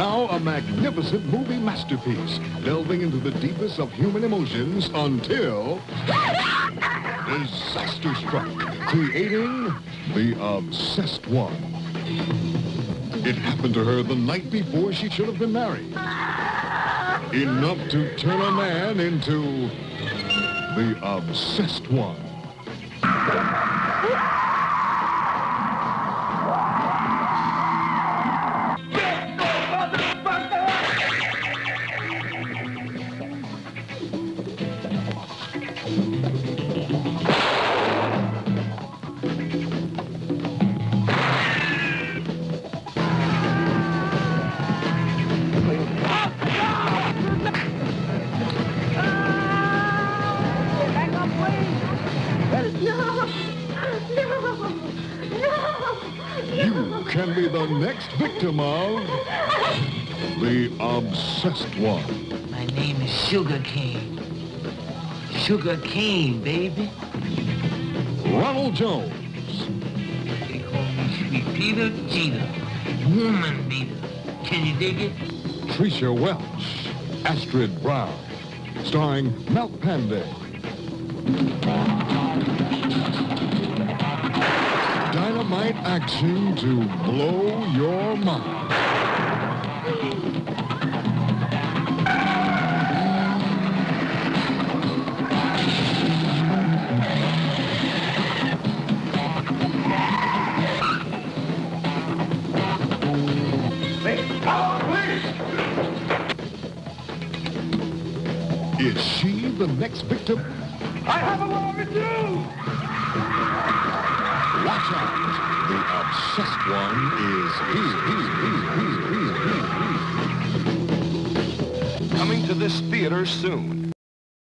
Now a magnificent movie masterpiece, delving into the deepest of human emotions until disaster struck, creating the obsessed one. It happened to her the night before she should have been married. Enough to turn a man into the obsessed one. You can be the next victim of the obsessed one. My name is Sugar Cane. Sugar Cane, baby. Ronald Jones, They call me Sweet Peter Jeter. Woman beater. Can you dig it? Tricia Welch, Astrid Brown, starring Mel Pandey. Dynamite action to blow your mind. Is she the next victim? I have a lot to Obsessed one is here. Coming to this theater soon.